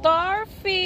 starfish.